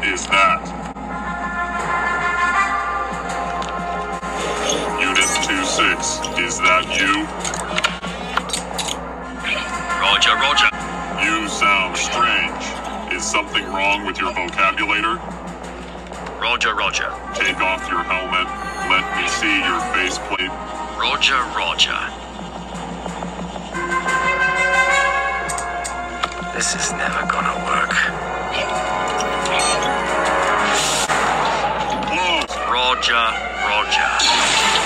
What is that? Unit 2-6, is that you? Roger, roger. You sound strange. Is something wrong with your vocabulator? Roger, roger. Take off your helmet. Let me see your faceplate. Roger, roger. This is never gonna work. Roger, Roger.